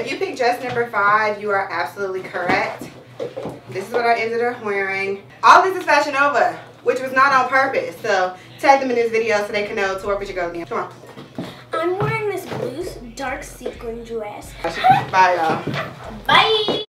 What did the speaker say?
if you picked dress number five, you are absolutely correct. This is what I ended up wearing. All this is Fashion Nova, which was not on purpose. So tag them in this video so they can know to work with your girl. Come on. I'm wearing this blue dark sequin dress. Bye, y'all.